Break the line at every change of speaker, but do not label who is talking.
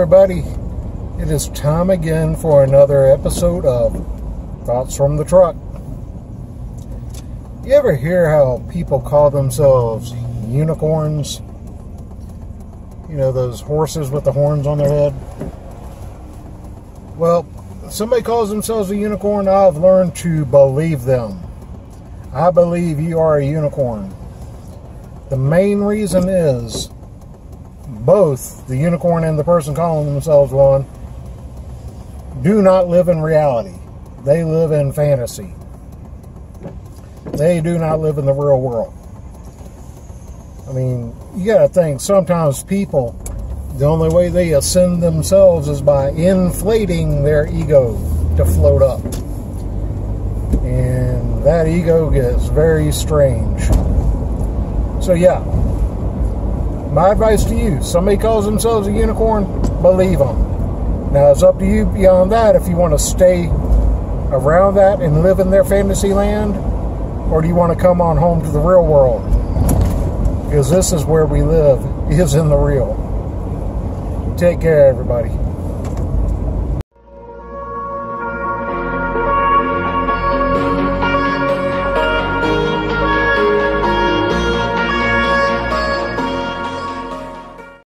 everybody. It is time again for another episode of Thoughts from the Truck. You ever hear how people call themselves unicorns? You know, those horses with the horns on their head? Well, somebody calls themselves a unicorn, I've learned to believe them. I believe you are a unicorn. The main reason is both the unicorn and the person calling themselves one do not live in reality. They live in fantasy. They do not live in the real world. I mean, you got to think sometimes people, the only way they ascend themselves is by inflating their ego to float up. And that ego gets very strange. So, yeah, my advice to you somebody calls themselves a unicorn, believe them. Now, it's up to you beyond that if you want to stay around that and live in their fantasy land, or do you want to come on home to the real world? Because this is where we live, is in the real. Take care, everybody.